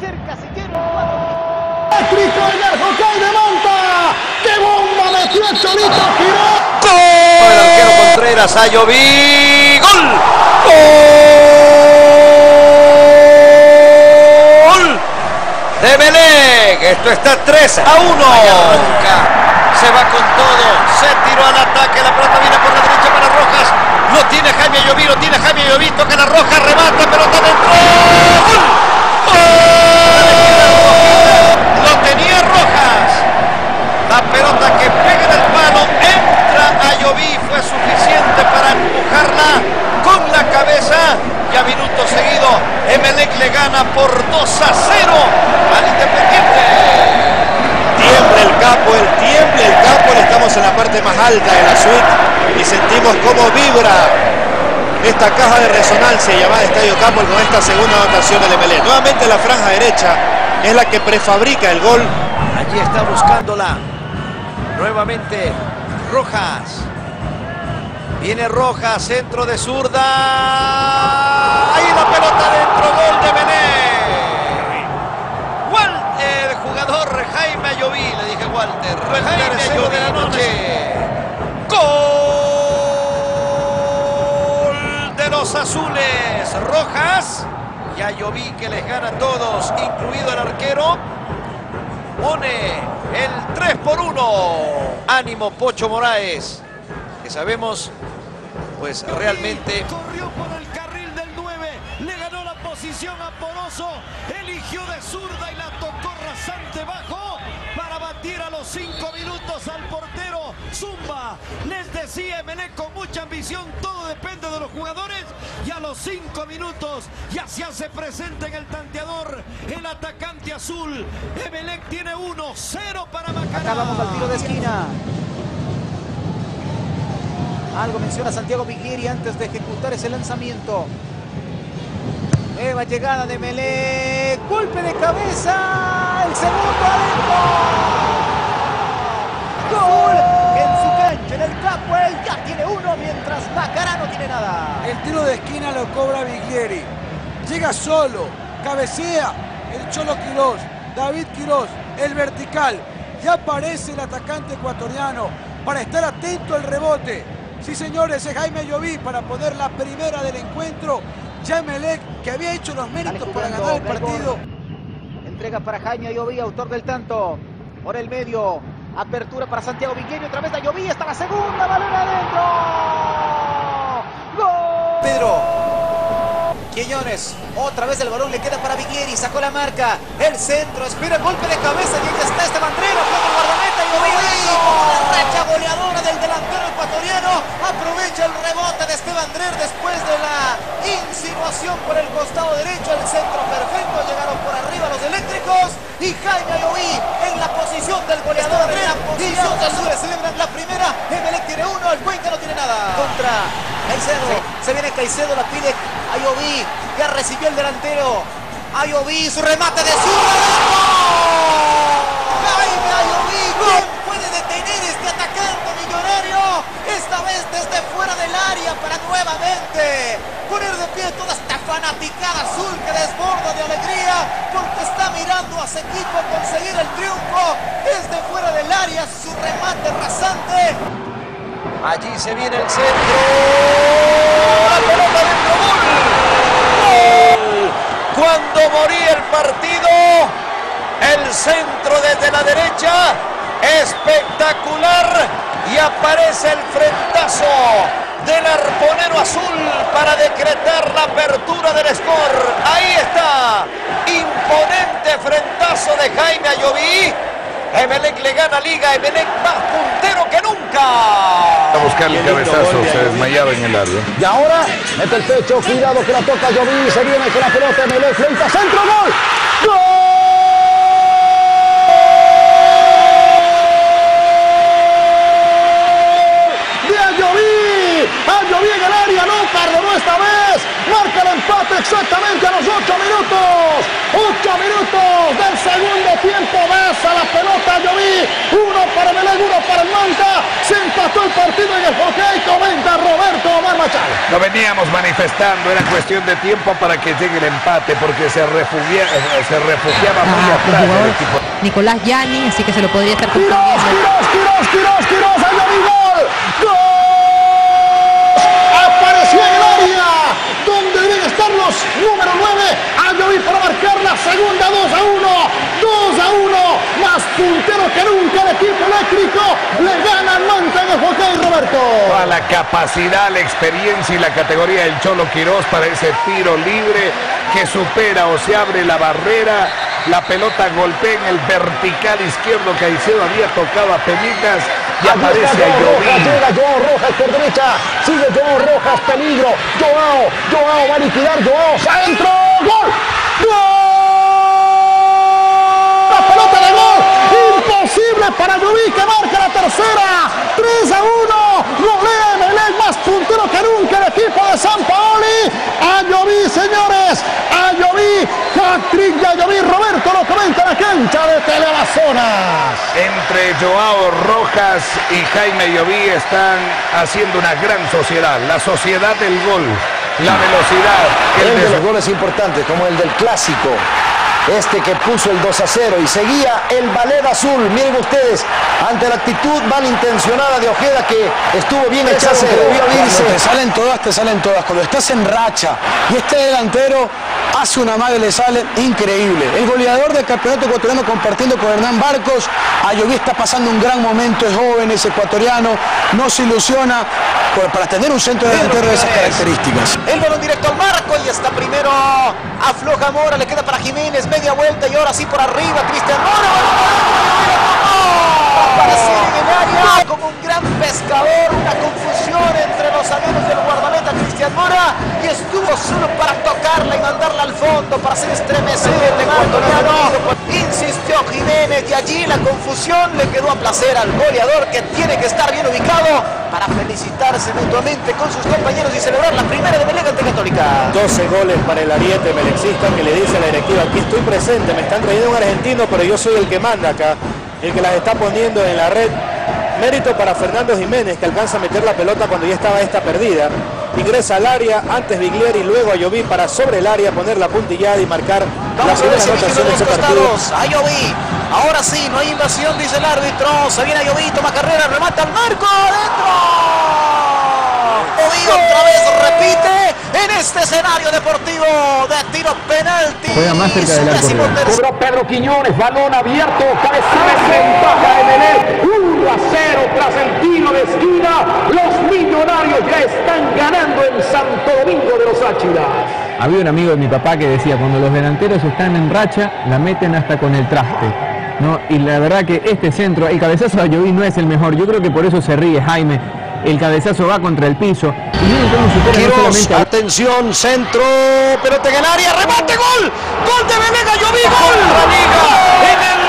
cerca si. Eléctrico en el hockey de Manta. ¡Qué bomba metió el Cholito Girón! ¡Gol! El arquero Contreras a Lloví. ¡Gol! ¡Gol! De. Esto está 3 a 1. Se va con todo. Se tiró al ataque. La pelota viene por la derecha para Rojas. Lo tiene Jaime Lloví. Lo tiene Jaime Lloví. Toca la roja. Remata. Pelota dentro. ¡Gol! ¡Gol! Lo tenía Rojas. La pelota que pega en el palo. Entra a Lloví. Fue suficiente para empujarla con la cabeza. Y a minuto seguido. Emelec le gana por 2 a 0 al Independiente. Tiembla el capo, el tiembla el capo, estamos en la parte más alta de la suite y sentimos cómo vibra esta caja de resonancia llamada Estadio Capo con esta segunda anotación del MLE. Nuevamente la franja derecha es la que prefabrica el gol. Allí está buscándola. Nuevamente Rojas. Viene Rojas, centro de zurda. Ahí la pelota dentro, gol de Bené. Walter, jugador Jaime Ayoví, le dije Walter. Jaime Ayoví de la noche. Azules. Rojas y Ayoví que les gana a todos, incluido el arquero. Pone el 3 por 1. Ánimo Pocho Moraes, que sabemos, pues realmente Corrió por el carril del 9, le ganó la posición a Poroso, eligió de zurda y la tocó rasante bajo para batir a los 5 minutos al portero Zumba. Les decía Emelec con mucha ambición, todo depende de los jugadores y a los 5 minutos ya se hace presente en el tanteador el atacante azul. Emelec tiene 1, 0 para Macará. Acá vamos al tiro de esquina. Algo menciona Santiago Viglieri antes de ejecutar ese lanzamiento. Nueva llegada de Melé. Golpe de cabeza. El segundo adentro. Gol su cancha, en el campo. Él ya tiene uno mientras Macará no tiene nada. El tiro de esquina lo cobra Viglieri. Llega solo, cabecea el Cholo Quirós, David Quirós, el vertical. Ya aparece el atacante ecuatoriano para estar atento al rebote. Sí, señores, es Jaime Lloví para poner la primera del encuentro. Ya Emelec, que había hecho los méritos para ganar el partido. Entrega para Jaime Ayoví, autor del tanto. Por el medio. Apertura para Santiago Viglieri. Otra vez Ayoví. Está la segunda. Balón adentro. Gol. Pedro. Quiñones, otra vez el balón le queda para Viglieri, sacó la marca, el centro, espera el golpe de cabeza y ahí está este bandrero, juega el guardameta y Viglieri, la racha goleadora del delantero ecuatoriano, aprovecha el rebote de Esteban Drer después de la insinuación por el costado derecho, el centro perfecto, llegaron por arriba los eléctricos y Jaime Ayoví en la posición del goleador, en la posición de celebran la primera, Emelec tiene uno, el Cuenca no tiene nada. Contra Caicedo. Se viene Caicedo. La pide Ayoví. Ya recibió el delantero. Ayoví. Su remate de zurda. Jaime Ayoví, ¿quién puede detener este atacante millonario? Esta vez desde fuera del área para nuevamente poner de pie toda esta fanaticada azul que desborda de alegría porque está mirando a su equipo conseguir el triunfo desde fuera del área, su remate rasante. Allí se viene el centro. La pelota dentro. Gol. Gol. Cuando moría el partido, el centro desde la derecha. Espectacular. Y aparece el frentazo del arponero azul para decretar la apertura del score. Ahí está. Imponente frentazo de Jaime Ayoví. Emelec le gana Liga, Emelec más puntero que nunca. A buscar el cabezazo, se desmayaba en el área. Y ahora mete el pecho, cuidado que la toca Lloví, se viene con la pelota Melé, frente a centro, gol. ¡Gol! De Ayoví, Ayoví en el área, esta vez, marca el empate exactamente a los 8 minutos, 8 minutos del segundo tiempo, besa la pelota Ayoví, uno para Melé, uno para el Manta, se empató el partido en el hockey, comenta Roberto Omar Machado. Lo veníamos manifestando, era cuestión de tiempo para que llegue el empate, porque se, refugia, se refugiaba muy Ah, atrás el equipo. Nicolás Gianni, así que se lo podría estar. Quiroz, Quiroz, Quiroz, Quiroz, la segunda 2 a 1. 2 a 1. Más puntero que nunca el equipo eléctrico. Le gana al Manta en el hockey, Roberto. Toda la capacidad, la experiencia y la categoría del Cholo Quirós para ese tiro libre que supera o se abre la barrera. La pelota golpea en el vertical izquierdo. Caicedo había tocado a penitas y aparece a Jovín. llega Joao Rojas por derecha, sigue Joao Rojas, peligro, Joao, Joao va a liquidar, Joao, centro, gol, pelota de gol, imposible para Lloví que marca la tercera, 3 a 1, golea Emelec, más puntero que nunca el equipo de San Paoli, a Lloví señores, a Lloví, hat-trick de Lloví, Roberto lo comenta en la cancha de Teleamazonas. Entre Joao Rojas y Jaime Lloví están haciendo una gran sociedad. La sociedad del gol, la velocidad, el El de los goles importantes, como el del clásico. Este que puso el 2 a 0 y seguía el ballet azul. Miren ustedes, ante la actitud malintencionada de Ojeda que estuvo bien echado, que debió Cuando irse. te salen todas, te salen todas. Cuando estás en racha y este delantero hace una maga y le sale increíble. El goleador del campeonato ecuatoriano compartiendo con Hernán Barcos. Ayoví está pasando un gran momento, es joven, es ecuatoriano, no se ilusiona por- para tener un centro delantero de esas características. El balón directo al marco y está primero afloja Mora, le queda para Jiménez, media vuelta y ahora sí por arriba Cristian Mora. En el área como un gran pescador, una confusión entre los amigos del guardameta Cristian Mora y estuvo solo para tocarla y mandarla al fondo para hacer estremecer la confusión le quedó a placer al goleador que tiene que estar bien ubicado para felicitarse mutuamente con sus compañeros y celebrar la primera de Belén ante Católica. 12 goles para el ariete melexista que le dice a la directiva, aquí estoy presente, me están trayendo un argentino, pero yo soy el que manda acá, el que las está poniendo en la red. Mérito para Fernando Jiménez, que alcanza a meter la pelota cuando ya estaba esta perdida. Ingresa al área, antes Biglieri, luego a Lloví para sobre el área, poner la puntillada y marcar Vamos si anotación de este partido. Ayoví. Ahora sí, no hay invasión, dice el árbitro. Se viene Ayoví, toma carrera, remata al marco. ¡Adentro! Ayoví otra vez repite en este escenario deportivo de tiro penalti. Juega más cerca del arco Cobra Pedro Quiñones, balón abierto, cabezazo, ventaja de Melec, 1 a 0 tras el tiro de esquina. Los millonarios ya están ganando en Santo Domingo de los Áchilas. Había un amigo de mi papá que decía, cuando los delanteros están en racha, la meten hasta con el traste. ¿No? Y la verdad que este centro, el cabezazo de Ayoví no es el mejor. Yo creo que por eso se ríe Jaime. El cabezazo va contra el piso. Y supera no solamente atención, centro, pelota en el área, remate, gol, gol de Belega, Lloví, gol, Raniga, en el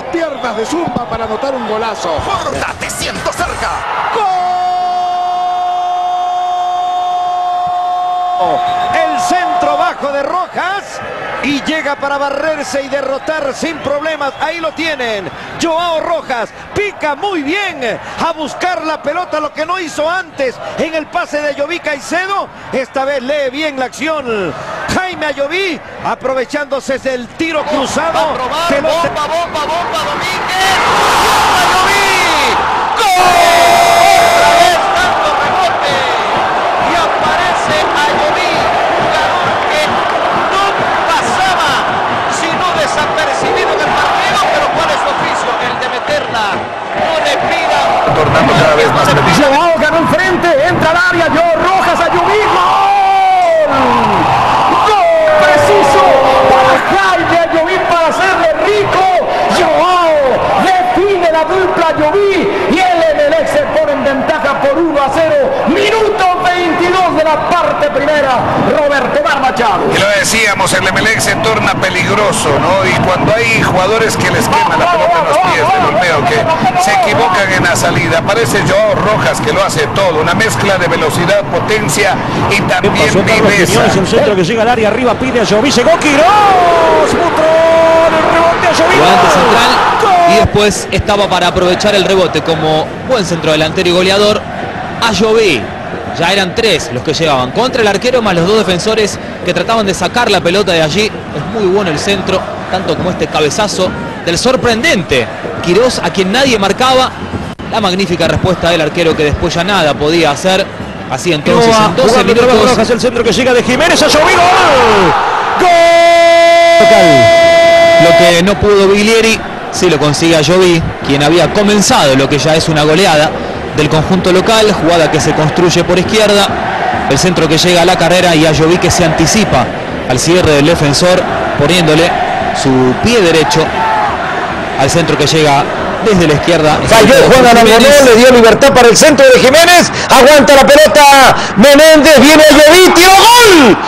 las piernas de Zumba para anotar un golazo. Te siento cerca. El centro bajo de Rojas y llega para barrerse y derrotar sin problemas. Ahí lo tienen. Joao Rojas pica muy bien a buscar la pelota, lo que no hizo antes en el pase de Ayoví Caicedo. Esta vez lee bien la acción. Jaime Ayoví aprovechándose del tiro cruzado. Va a probar, Pelota- bomba, bomba, bomba, Domínguez. Ayoví. ¡Gol! Otra vez dando rebote. Y aparece Ayoví, jugador que no pasaba sino desapercibido en el partido, pero ¿cuál es su oficio? El de meterla. No le pidan. tornando cada vez más. Joao ganó enfrente, entra al área, Joao Rojas, Ayubí, gol. Gol preciso para Jaime Ayubí para hacerle rico. Joao Ayubí y el Emelec se pone en ventaja por 1 a 0. Minuto 22 22 de la parte primera, Roberto Machado. Y lo decíamos, el Emelec se torna peligroso, ¿no? Y cuando hay jugadores que les queman la pelota en los pies del Olmedo, que se equivocan en la salida, aparece Joao Rojas que lo hace todo, una mezcla de velocidad, potencia y también viveza. Quiñones, el centro que llega al área arriba, pide a Jovi, llegó Quirós, Butrón, el rebote a central y después estaba para aprovechar el rebote como buen centrodelantero y goleador a Joví. Ya eran tres los que llegaban contra el arquero más los dos defensores que trataban de sacar la pelota de allí. Es muy bueno el centro, tanto como este cabezazo del sorprendente Quirós a quien nadie marcaba. La magnífica respuesta del arquero que después ya nada podía hacer. Así entonces en 12 Jugando otra vez minutos Rojas, el centro que llega de Jiménez a Jovi, gol. Lo que no pudo Viglieri, sí lo consigue a Jovi, quien había comenzado lo que ya es una goleada del conjunto local, jugada que se construye por izquierda, el centro que llega a la carrera y a Jovi que se anticipa al cierre del defensor, poniéndole su pie derecho al centro que llega desde la izquierda. Falló Juan Arangonó, le dio libertad para el centro de Jiménez. Aguanta la pelota. Menéndez viene a Lloví, tiro gol.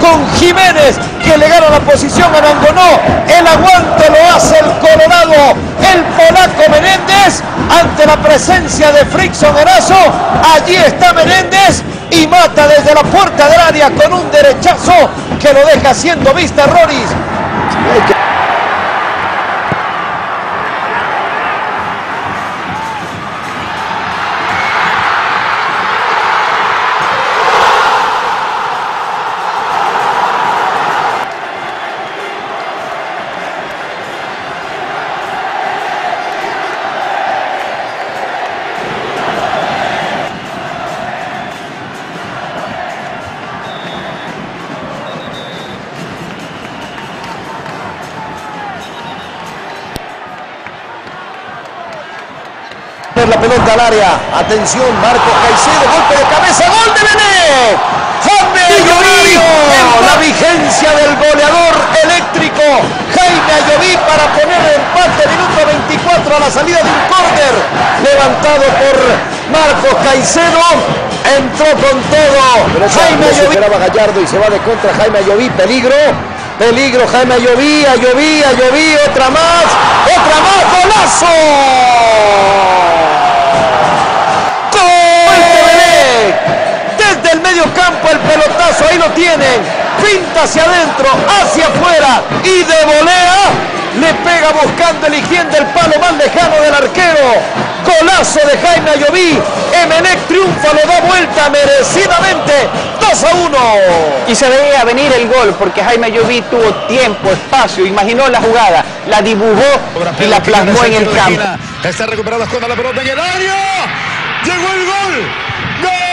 Con Jiménez que le gana la posición a. El aguante lo hace el Colorado, el polaco Menéndez ante la presencia de Frickson Erazo. Allí está Menéndez y mata desde la puerta del área con un derechazo que lo deja haciendo vista Roris. Al área. Atención, Marcos Caicedo, golpe de cabeza, gol de Bené. Jaime la vigencia del goleador eléctrico. Jaime Ayoví para poner el empate, minuto 24 a la salida de un córner. Levantado por Marcos Caicedo. Entró con todo. Jaime Ayoví. Gallardo y se va de contra Jaime Ayoví. Peligro. Peligro Jaime Ayoví, Ayoví, Ayoví, otra más, otra más, golazo. Campo el pelotazo, ahí lo tienen. Pinta hacia adentro, hacia afuera y de volea le pega buscando, eligiendo el palo más lejano del arquero. Golazo de Jaime Ayoví. Emelec triunfa, lo da vuelta merecidamente. 2 a 1. Y se veía venir el gol porque Jaime Ayoví tuvo tiempo, espacio, imaginó la jugada, la dibujó y la plasmó en el campo. Está recuperando Esconda la pelota en el área. Llegó el gol. ¡Gol!